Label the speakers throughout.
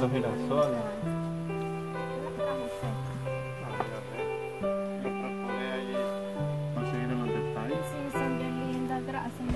Speaker 1: Los girasoles. Yo procuré conseguir unos detalles.
Speaker 2: Sí, bien lindas, gracias.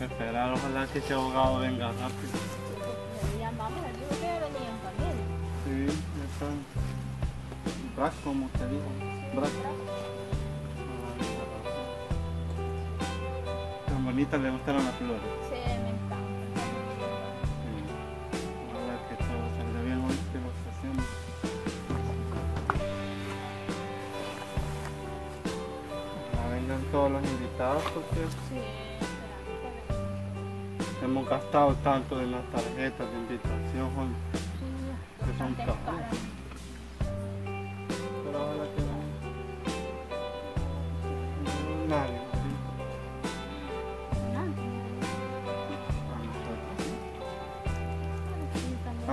Speaker 1: Esperar, ojalá que ese abogado venga rápido. Sí, están. Como. Brack. Tan bonitas le gustaron las flores.
Speaker 2: Sí, me encanta.
Speaker 1: Sí. Ojalá que todo salga bien que lo hacemos. Ojalá vengan todos los invitados porque
Speaker 2: Sí,
Speaker 1: hemos gastado tanto en las tarjetas de invitación
Speaker 2: que vengan.
Speaker 1: que son caras.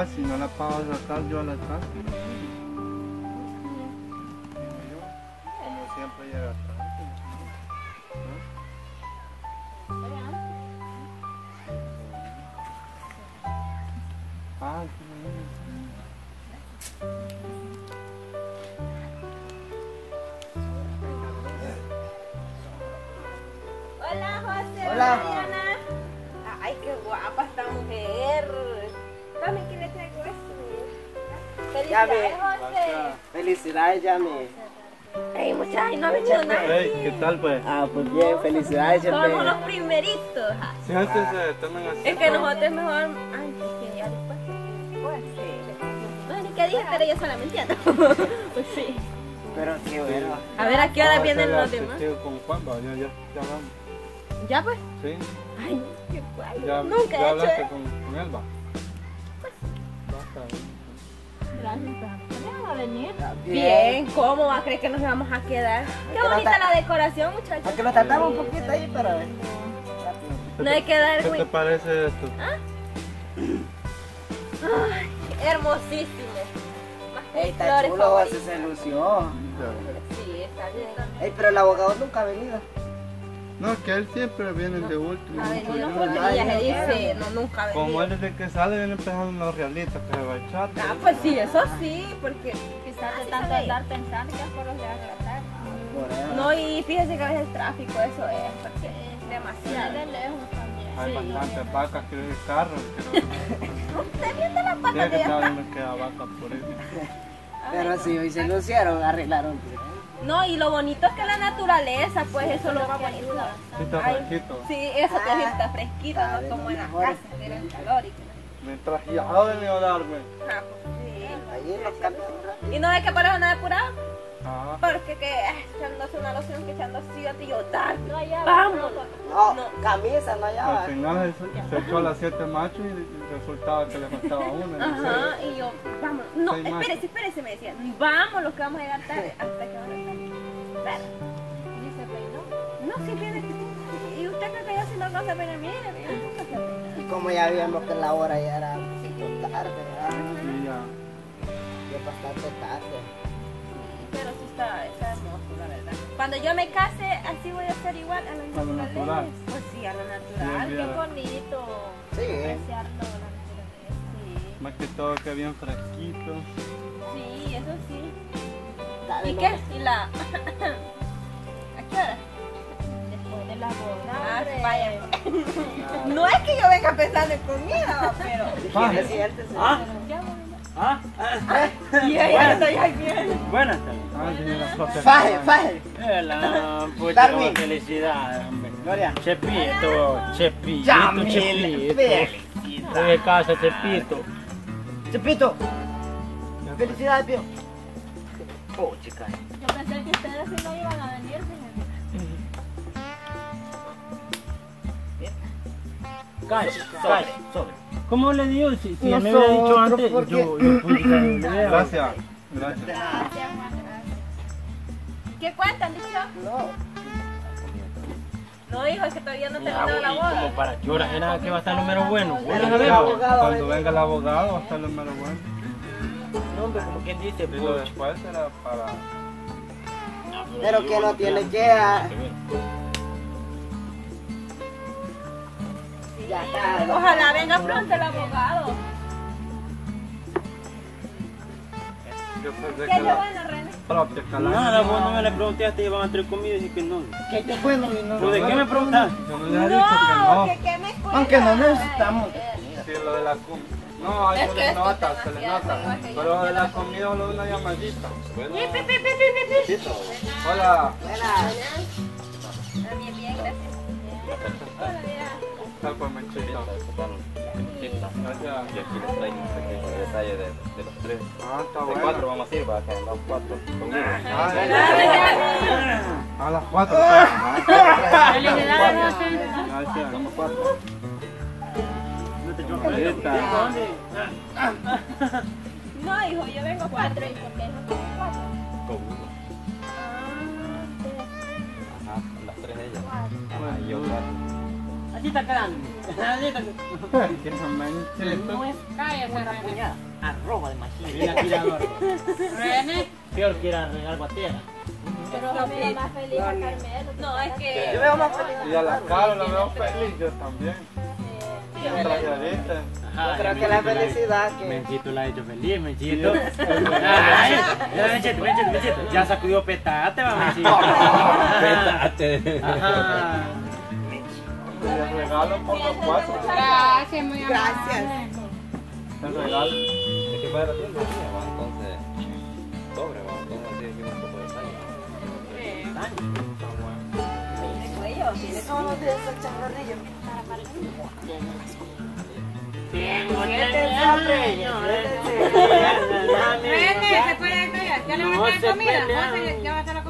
Speaker 1: Ah, si no la pago a sacar yo a la casa. Como siempre llega tarde. Ah, qué bien.
Speaker 3: Hola José,
Speaker 4: Hola.
Speaker 3: Eso. Felicidades,
Speaker 4: Yami.
Speaker 3: Ay, muchachos, no ha venido nadie.
Speaker 1: Hey, ¿qué tal pues?
Speaker 4: Ah, pues bien, felicidades siempre.
Speaker 3: Somos los primeritos. ah.
Speaker 1: Siéntese, tomen así.
Speaker 3: Es que nosotros es mejor antes que ya después. Pues sí. No, ni qué dije, pero yo solamente entiendo. pues sí.
Speaker 4: Pero qué bueno.
Speaker 3: A ver, ¿a qué hora vienen los demás?
Speaker 1: con Juan, ya, ya, ya vamos.
Speaker 3: Ya pues.
Speaker 1: Sí,
Speaker 3: Ay, qué guay.
Speaker 1: ya,
Speaker 3: Nunca
Speaker 1: ya
Speaker 3: he hecho
Speaker 1: hablaste
Speaker 3: eso.
Speaker 1: con, con él,
Speaker 2: Gracias. ¿Qué va a venir?
Speaker 3: Bien, ¿cómo va a creer que nos vamos a quedar? Qué bonita la decoración, muchachos.
Speaker 4: Aunque lo tratamos un poquito ahí, pero. eh,
Speaker 3: No hay que dar
Speaker 1: ¿Qué te
Speaker 3: güey.
Speaker 1: parece esto?
Speaker 3: Ay, hermosísimo.
Speaker 4: Ey, está chulo, se lució.
Speaker 3: Sí, está bien.
Speaker 4: Ey, pero el abogado nunca ha venido.
Speaker 1: No, que él siempre viene de último.
Speaker 3: Ha venido
Speaker 4: no, no,
Speaker 3: se dice.
Speaker 4: no.
Speaker 3: Nunca ha
Speaker 1: Como él desde que sale viene empezando los realitos que se va a echar.
Speaker 3: Ah, pues sí, eso sí, porque
Speaker 2: Quizás de
Speaker 3: sí
Speaker 2: tanto andar pensando que por los.
Speaker 4: Por eso.
Speaker 3: no, y fíjese que a veces el tráfico, eso es, porque es
Speaker 2: Sí,
Speaker 3: demasiado.
Speaker 2: de lejos también.
Speaker 1: Hay
Speaker 2: Sí,
Speaker 1: bastantes vacas que hay carros. Que
Speaker 3: Usted viendo las
Speaker 1: tiene que
Speaker 3: de
Speaker 1: viendo que hay vacas por eso.
Speaker 4: Pero sí, hoy se lucieron, arreglaron.
Speaker 3: No, y lo bonito es que la naturaleza, pues eso es lo más bonito.
Speaker 1: Sí, fresquito.
Speaker 3: Sí, eso que sí está fresquito,
Speaker 4: Ah,
Speaker 3: no como en la casa, que era el calor y
Speaker 1: Mientras ya ha venido a darme.
Speaker 3: Ah, pues
Speaker 4: Ahí en los camiones.
Speaker 3: sí. Y no es que por eso nada apurado, Porque que echándose una loción, que echándose así, y yo, dale,
Speaker 2: No hay agua,
Speaker 3: vámonos.
Speaker 4: No,
Speaker 3: No.
Speaker 4: camisa no
Speaker 1: al
Speaker 4: hallaba.
Speaker 1: final se, se echó a las siete machos y resultaba que le faltaba una.
Speaker 3: Ajá, y yo, vamos, no,
Speaker 1: Seis machos.
Speaker 3: espérese, espérese, me decían, vamos los que vamos a llegar tarde, hasta que van a. Pero,
Speaker 2: Ni se peinó.
Speaker 3: no, si viene, y usted cree que yo si no no se peinar, mire, mire, nunca se peina.
Speaker 4: Y como ya vimos que la hora ya era tarde, ¿verdad?
Speaker 1: Y ya.
Speaker 4: Ya bastante tarde.
Speaker 3: Pero sí está, está hermoso, la verdad. Cuando yo me case, así voy a ser igual a la
Speaker 1: A lo
Speaker 3: naturaleza.
Speaker 1: natural.
Speaker 3: Pues sí, a lo natural.
Speaker 1: Bien,
Speaker 2: Qué bonito.
Speaker 4: Sí.
Speaker 2: Apreciarlo, la naturaleza.
Speaker 3: Sí,
Speaker 1: Más que todo que bien fresquito.
Speaker 3: sí, eso sí.
Speaker 4: Dale,
Speaker 3: ¿Y
Speaker 4: no.
Speaker 3: qué? ¿Y la...? ¿A qué hora?
Speaker 2: Después de la boda.
Speaker 3: Ah, vaya. No es que yo venga pensando en comida, pero...
Speaker 4: ¿Qué sientes?
Speaker 5: ¿Ah?
Speaker 2: Ya, bueno.
Speaker 5: ¿Ah?
Speaker 3: Y ya estoy ahí bien.
Speaker 5: Buenas tardes.
Speaker 1: Ah, la propia
Speaker 4: Faje, faje.
Speaker 5: Hola, pucha,
Speaker 4: Darwin.
Speaker 5: qué felicidad, hombre.
Speaker 4: Gloria.
Speaker 5: Chepito, Chepito, Chepito.
Speaker 4: felicita.
Speaker 5: Estoy de casa, Chepito.
Speaker 4: Chepito. Felicidades, Pío.
Speaker 5: Oh, chica.
Speaker 2: Yo pensé que ustedes no iban a venir, fíjense.
Speaker 5: Calle, calle, sobre. ¿Cómo le digo? Si, si me
Speaker 4: Nosotros,
Speaker 5: hubiera dicho antes,
Speaker 4: porque-
Speaker 5: yo, yo
Speaker 1: Gracias. Gracias.
Speaker 2: Gracias, Juan, gracias.
Speaker 3: ¿Qué cuentan, dicho?
Speaker 4: No.
Speaker 3: No, hijo, es que todavía no
Speaker 5: Ah,
Speaker 3: terminó la
Speaker 5: güey, como
Speaker 3: boda.
Speaker 5: para qué era que va a estar el número bueno.
Speaker 1: Cuando venga el abogado va a estar lo menos bueno.
Speaker 5: no, hombre, como quien dice,
Speaker 1: lo
Speaker 5: pucha.
Speaker 1: después será para.
Speaker 4: Pero que no tiene que.
Speaker 2: Ojalá venga pronto el abogado.
Speaker 6: Yo pensé
Speaker 2: ¿Qué
Speaker 6: que
Speaker 2: lo
Speaker 6: la propia
Speaker 5: Nada, vos no me le preguntaste, iban a traer comida y dije que no.
Speaker 4: ¿Qué, qué bueno? y no-
Speaker 5: ¿Pero de qué me preguntas?
Speaker 6: Yo no le he dicho que
Speaker 2: No, que qué me.
Speaker 4: Aunque no necesitamos.
Speaker 6: Sí, lo de la comida. No, ahí se
Speaker 2: que
Speaker 6: le nota, se le nota.
Speaker 2: que
Speaker 6: Pero
Speaker 2: yo-
Speaker 6: de la comida solo una llamadita.
Speaker 7: Bueno,
Speaker 2: Pi, pi, pi, pi, pi, pi.
Speaker 6: Hola.
Speaker 2: También bien, gracias. Hola, mira.
Speaker 6: Tal por manchita.
Speaker 7: Y aquí les traigo un pequeño detalle de, de los tres.
Speaker 6: Ah, está
Speaker 7: De
Speaker 6: bueno.
Speaker 7: cuatro vamos a ir, va a quedar los cuatro conmigo.
Speaker 6: Ah, A las cuatro.
Speaker 2: Felicidades, José.
Speaker 6: Gracias.
Speaker 7: Somos cuatro.
Speaker 2: No, hijo, yo vengo cuatro. ¿Y por qué no tengo cuatro?
Speaker 7: Conmigo.
Speaker 2: Ah,
Speaker 7: Ajá, las tres ellas. Ajá, y yo cuatro.
Speaker 5: Así está quedando. Así está.
Speaker 6: Que no
Speaker 5: es una puñada. Arroba de machina.
Speaker 2: René.
Speaker 5: Peor que ir a regar guatera.
Speaker 2: Pero yo veo más feliz a Carmelo. No, es que...
Speaker 4: Yo veo más feliz.
Speaker 6: Y a la cara la veo feliz, yo también.
Speaker 4: Yo creo que la felicidad que...
Speaker 5: Menchito la ha hecho feliz, Menchito. Menchito, Menchito, Menchito. Ya sacudió petate, va, Menchito.
Speaker 7: Petate.
Speaker 5: Ajá.
Speaker 6: El regalo por los cuatro.
Speaker 2: Gracias, muy amable.
Speaker 3: Gracias.
Speaker 6: El regalo.
Speaker 7: Es que para la tienda, sí, va, entonces. Sobre, va, entonces así un poco de detalle.
Speaker 2: El cuello, tiene
Speaker 3: no, de esos chorrillos.
Speaker 5: Tengo
Speaker 8: René, ¿se puede callar? ¿Ya le van a traer comida?
Speaker 5: pelea.
Speaker 8: ¿Cuándo se- ¿Ya va a estar la comida?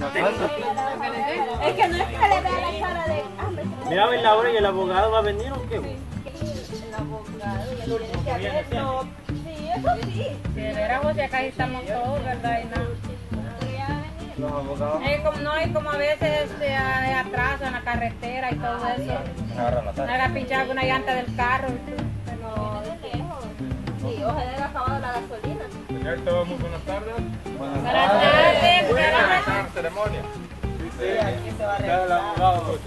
Speaker 2: Es que no es que le vea la cara de hambre.
Speaker 5: Mira, ven Laura, ¿y el abogado va a venir o qué? güey?
Speaker 2: El abogado y el no. Sí, eso sí.
Speaker 8: De veras, vos, acá estamos todos, ¿verdad? Y no.
Speaker 2: Podría venir.
Speaker 6: Los abogados.
Speaker 8: Eh, como, no, y como a veces este, hay atraso en la carretera y todo eso.
Speaker 7: Agarra la
Speaker 8: No
Speaker 7: tarde.
Speaker 8: haga pinchar alguna llanta del carro.
Speaker 2: Lejos. Sí, ojalá haya acabado la gasolina.
Speaker 6: Todos muy buenas tardes. Buenas
Speaker 8: Buenas tardes, buenas tardes.
Speaker 6: ceremonia.
Speaker 4: Sí, aquí se va a regalar.
Speaker 6: abogado.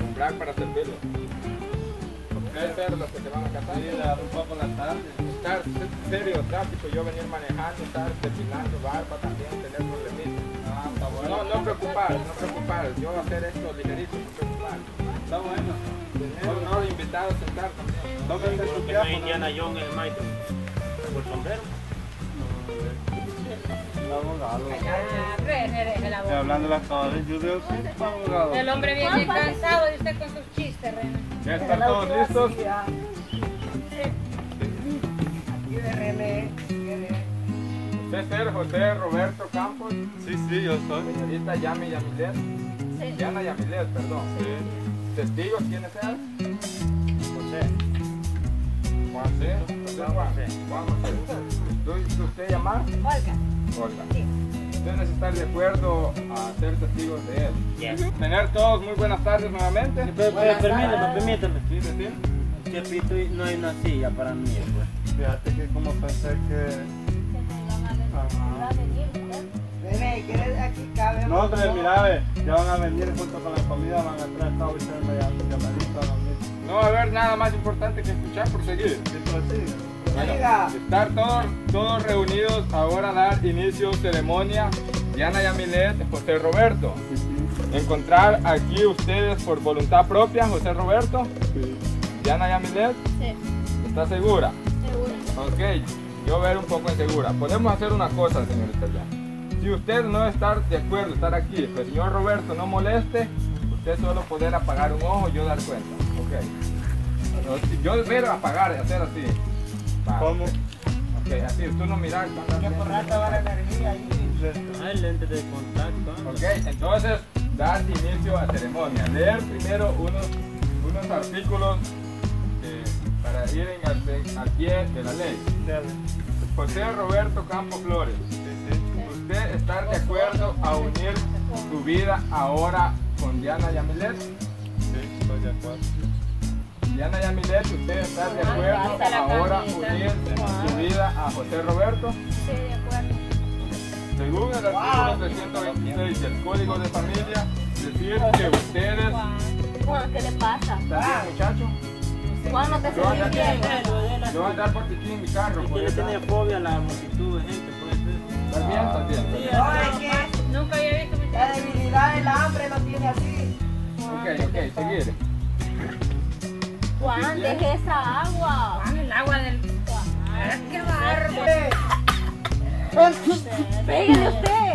Speaker 6: Comprar para servirlo. Ustedes ser los que se van a casar. Sí, dar un poco la tarde. Estar serio, tráfico, yo venir manejando, estar depilando barba también, tener problemitas. Ah, está bueno. No, no preocupar, no preocupar. Yo voy a hacer esto ligerito, no preocupar. Está bueno. Tener honor invitado a sentar también. Tómense su
Speaker 5: no
Speaker 6: tiempo.
Speaker 5: Indiana Jones el maestro. Por sombrero.
Speaker 6: Hablando de las cosas. Yo sí, abogado.
Speaker 8: El hombre viene cansado y usted con sus chistes, René.
Speaker 6: ¿Ya están todos listos?
Speaker 3: Aquí de René.
Speaker 6: ¿Usted es el José Roberto Campos? Sí, sí, yo soy. Señorita Yami Yamilet. Diana Yamilet, perdón. Sí. ¿Testigos quiénes sean?
Speaker 5: José.
Speaker 6: Juan C. José Juan. Juan José. ¿Tú- ¿Usted llamar?
Speaker 2: Olga.
Speaker 6: Olga. Ustedes están de acuerdo a ser testigos de él.
Speaker 5: Yes.
Speaker 6: Tener todos muy buenas tardes nuevamente.
Speaker 5: Pero, pero, permítame, permítame.
Speaker 6: Sí, decir.
Speaker 5: Chepito, no hay una silla para mí, pues.
Speaker 6: Fíjate que como pensé que...
Speaker 2: Se a a.
Speaker 4: René, ¿quieres aquí cabe?
Speaker 6: No, hombre, mira, ve, ya van a venir junto con la comida, van a traer todo y hacerme llamadita a dormir. No va a haber nada más importante que escuchar por seguir. Sí, prosigue. Bueno, estar todos, todos reunidos ahora a dar inicio ceremonia. Diana Yamilet, José Roberto. Encontrar aquí ustedes por voluntad propia, José Roberto. Diana Yamilet,
Speaker 2: Sí,
Speaker 6: ¿está segura?
Speaker 2: seguro.
Speaker 6: Ok, yo ver un poco insegura. Podemos hacer una cosa, señorita ya. Si usted no está de acuerdo estar aquí, el señor Roberto no moleste, usted solo poder apagar un ojo y yo dar cuenta. Ok. Yo ver apagar, hacer así. Va.
Speaker 5: ¿Cómo?
Speaker 6: Ok, así, tú no miras.
Speaker 4: Que por rato va la energía ahí.
Speaker 5: Ah, el lente de contacto.
Speaker 6: Ok, entonces dar inicio a ceremonia. Leer primero unos, unos artículos eh, para ir en al, al pie de la ley. José Roberto Campos Flores, ¿usted está de acuerdo a unir su vida ahora con Diana Yamilet? Sí, estoy de acuerdo. Diana Yamilet, ¿usted está de acuerdo ahora
Speaker 8: camisa.
Speaker 6: unir su vida a José Roberto?
Speaker 2: Sí, de acuerdo.
Speaker 6: Según el artículo 326 del Código de Familia, decir que ustedes...
Speaker 2: Juan, ¿qué le pasa?
Speaker 6: ¿Está bien, muchacho?
Speaker 3: Juan, no te sientes bien.
Speaker 6: yo voy a andar por aquí en mi carro. eso.
Speaker 5: tener fobia a la multitud de gente, puede ser.
Speaker 6: ¿Estás bien? ¿Estás bien? ¿Estás bien?
Speaker 4: No, es que
Speaker 8: Nunca había visto mi
Speaker 4: la debilidad del hambre lo tiene así.
Speaker 6: Ok, ok, seguir.
Speaker 3: Juan, deje esa agua.
Speaker 8: Juan, el agua del. Ah, ¡Qué bárbaro!
Speaker 3: Pégale usted.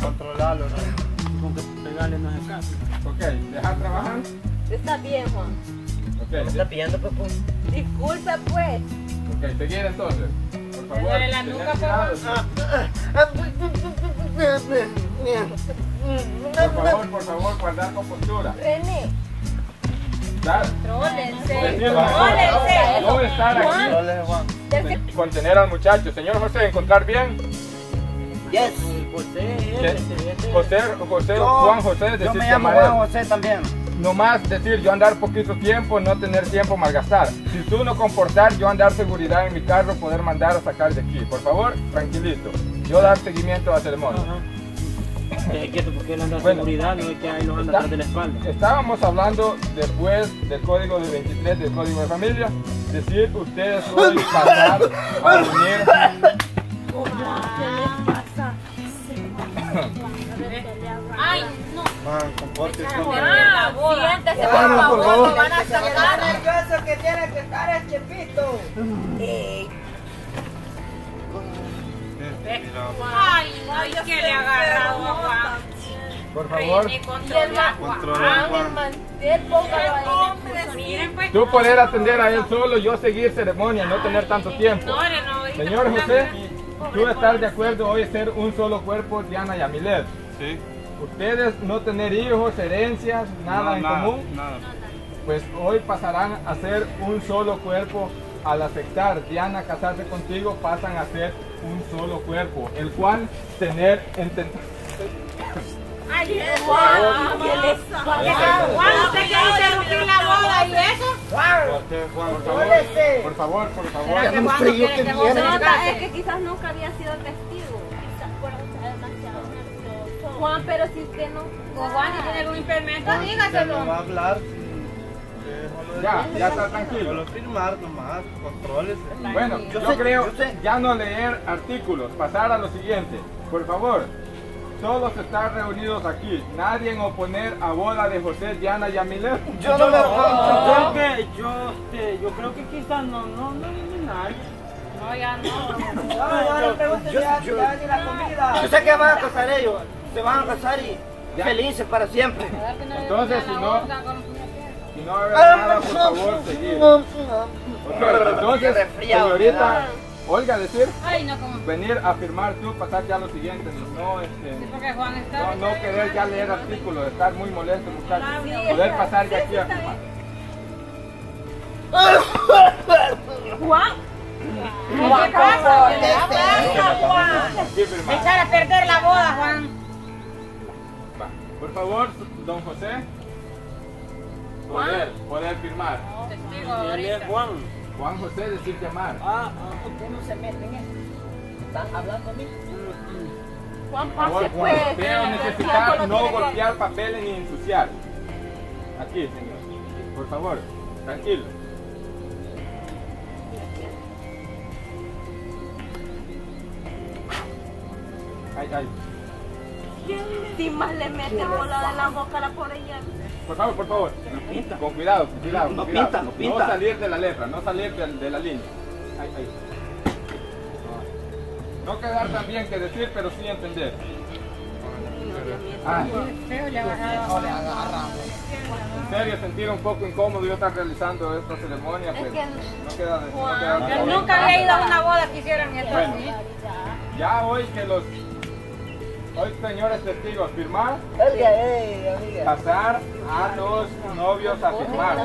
Speaker 7: Controlarlo, ¿no?
Speaker 5: Con que pegarle no es el caso.
Speaker 6: Ok, deja trabajar.
Speaker 3: Está bien, Juan.
Speaker 6: Ok,
Speaker 4: está pidiendo, Pepo?
Speaker 3: Disculpe, pues.
Speaker 6: ok, seguir entonces. Por favor.
Speaker 8: duele la nuca,
Speaker 6: cuidado. Por favor, por favor, guardar compostura.
Speaker 3: René.
Speaker 6: Decir,
Speaker 8: Trólense.
Speaker 6: No estar aquí. Contener al muchacho. Señor José, ¿encontrar bien?
Speaker 4: Yes.
Speaker 5: José,
Speaker 6: ¿Qué?
Speaker 5: ese, ese.
Speaker 6: José, José,
Speaker 4: Yo-
Speaker 6: Juan José,
Speaker 4: Yo me llamo. Juan José también.
Speaker 6: No más decir yo andar poquito tiempo, no tener tiempo malgastar. Si tú no comportar, yo andar seguridad en mi carro, poder mandar a sacar de aquí. Por favor, tranquilito. Yo dar seguimiento a la ceremonia.
Speaker 5: Eh, quieto, porque él anda
Speaker 6: Bueno.
Speaker 5: seguridad, no es que ahí los anda atrás de la espalda.
Speaker 6: Estábamos hablando después del código de 23 del código de familia. Decir ustedes hoy pasar a unir.
Speaker 8: Ay, no.
Speaker 7: Man, compórtese.
Speaker 8: La boda.
Speaker 3: Siéntese, por favor, lo van a sacar.
Speaker 4: nervioso que tiene que estar el chepito.
Speaker 8: Ay, no, yo que le he agarrado a Juan.
Speaker 6: Por favor,
Speaker 8: controla a
Speaker 3: Juan,
Speaker 8: pues.
Speaker 6: tú poder atender a él solo, yo seguir ceremonia, no tener tanto tiempo. Señor José, tú estar de acuerdo hoy ser un solo cuerpo, Diana y Amilet.
Speaker 7: Sí.
Speaker 6: Ustedes no tener hijos, herencias, nada
Speaker 7: No,
Speaker 6: en común.
Speaker 7: Nada.
Speaker 6: pues hoy pasarán a ser un solo cuerpo. Al aceptar Diana casarse contigo, pasan a ser un solo cuerpo, el cual tener enten-
Speaker 8: Ay,
Speaker 3: Juan, ¿qué le
Speaker 8: Juan, usted quiere interrumpir la boda y eso.
Speaker 7: ¿Por qué, Juan?
Speaker 6: Por favor, por favor, por favor.
Speaker 8: ¿Será que Juan no quiere
Speaker 4: que
Speaker 3: es que quizás nunca había sido testigo. Quizás por demasiado nervioso. Juan, pero si usted no.
Speaker 8: Juan, si tiene algún impedimento,
Speaker 7: no va a
Speaker 8: dígaselo.
Speaker 7: hablar.
Speaker 6: Ya, ya está tranquilo.
Speaker 7: Solo firmar nomás, contrólese.
Speaker 6: Bueno,
Speaker 4: Yo
Speaker 6: yo
Speaker 4: sé-
Speaker 6: creo
Speaker 4: yo sé.
Speaker 6: ya no leer artículos, pasar a lo siguiente. Por favor, todos están reunidos aquí. Nadie en oponer a boda de José, Diana y Amilet.
Speaker 4: Yo no me
Speaker 5: Yo creo que, yo, este, yo creo que quizás no, no, no, ni nada.
Speaker 8: No, ya no.
Speaker 4: No, no
Speaker 5: Yo-
Speaker 4: ya,
Speaker 5: yo-
Speaker 4: ya ni la comida. Yo sé que van a casar ellos. Se van a casar y
Speaker 6: Ya.
Speaker 4: felices para siempre.
Speaker 6: Entonces, si no- no
Speaker 4: Ah,
Speaker 6: nada, por favor, seguir. entonces, señorita. Olga, decir,
Speaker 8: Ay, no, como.
Speaker 6: venir a firmar tú, pasar ya lo siguiente, no,
Speaker 8: Sí,
Speaker 6: este,
Speaker 8: porque Juan está.
Speaker 6: no, no querer ya leer artículos, estar muy molesto, muchachos,
Speaker 3: Sí,
Speaker 6: poder pasar ya
Speaker 3: sí,
Speaker 6: aquí a firmar.
Speaker 3: Juan.
Speaker 8: ¿Qué pasa? ¿Qué pasa, Juan? Echar a perder la boda, Juan.
Speaker 6: Por favor, don José, poder, poder firmar.
Speaker 8: Testigo
Speaker 5: Él
Speaker 8: ahorita.
Speaker 5: es Juan.
Speaker 6: Juan José, decir llamar.
Speaker 5: Ah,
Speaker 4: ¿Por no se meten en eso? ¿Están hablando a mí?
Speaker 3: Juan,
Speaker 6: Por favor,
Speaker 3: pase pues.
Speaker 6: Necesitar no golpear papeles ni ensuciar. Aquí, señor. Por favor, tranquilo. Ay, ay.
Speaker 3: Si más le mete bola en la boca a la pobre ella.
Speaker 6: Por favor, por favor. Con cuidado, con cuidado.
Speaker 4: No
Speaker 6: con cuidado.
Speaker 4: pinta, no pinta.
Speaker 6: salir de la letra, no salir de, de la línea. Ay, ay. No quedar tan bien que decir, pero sí entender.
Speaker 8: Agarrado.
Speaker 6: En serio, sentir un poco incómodo yo estar realizando esta ceremonia,
Speaker 3: Es
Speaker 6: pues
Speaker 3: que-
Speaker 6: no queda de no queda de-
Speaker 8: Yo nunca había ido a una boda que hicieran esto
Speaker 6: Bueno.
Speaker 8: así.
Speaker 6: Ya hoy que los hoy señores testigos firmar, pasar a los novios a firmar,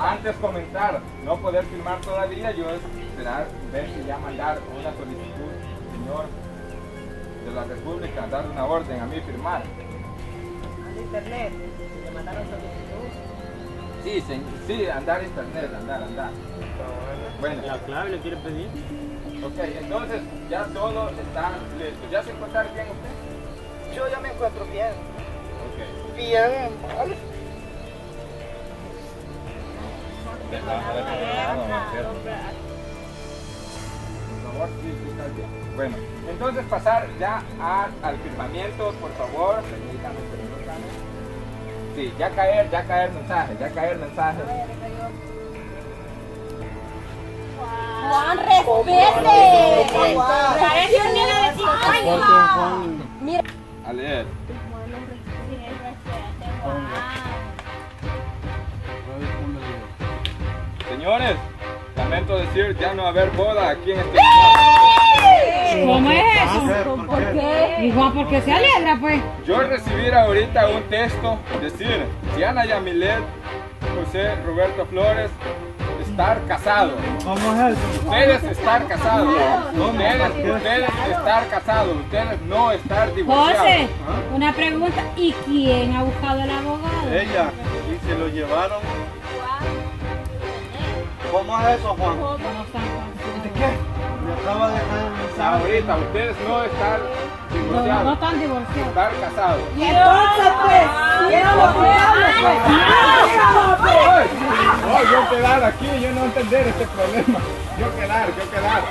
Speaker 6: antes comentar, no poder firmar todavía, yo esperar ver si ya mandar una solicitud, señor de la República, dar una orden a mí firmar.
Speaker 4: Al internet. Le mandaron solicitud.
Speaker 6: Sí, señor, sí, andar internet, andar, andar. Bueno,
Speaker 5: la clave le quiere pedir.
Speaker 6: Ok, entonces ya todo está listo. ¿Ya se encuentra bien usted?
Speaker 4: Yo ya me encuentro bien.
Speaker 6: Ok.
Speaker 4: Bien. Vale.
Speaker 6: Por favor, sí, sí, está bien. Bueno, entonces pasar ya a- al firmamiento, por favor. Sí, ya caer, ya caer mensaje, ya caer mensaje.
Speaker 3: Juan, respete. Parece un niño de 5 años. Mira.
Speaker 6: A leer. Señores, lamento decir ya no haber boda aquí en este lugar.
Speaker 8: ¿Cómo es eso?
Speaker 3: ¿Por qué?
Speaker 8: Y Juan, ¿por qué se alegra, pues?
Speaker 6: Yo recibir ahorita un texto, decir, Diana Yamilet, José Roberto Flores, estar casado.
Speaker 1: ¿Cómo es eso?
Speaker 6: Ustedes estar casados. Ustedes, ustedes estar casados. Ustedes no estar divorciados.
Speaker 8: José, una pregunta. ¿Y quién ha buscado el abogado?
Speaker 1: Ella. Y se lo llevaron. ¿Cómo es eso, Juan?
Speaker 8: Están
Speaker 1: ¿De qué? Me acaba de dejar el mensaje.
Speaker 6: Ahorita, ustedes no
Speaker 8: No, no
Speaker 6: divorciados.
Speaker 8: están divorciados.
Speaker 6: Estar casados.
Speaker 4: Entonces, pues, ¿quién lo que habla, pues?
Speaker 6: Ay, yo quedar aquí, yo no entender este problema. Yo quedar, yo quedar.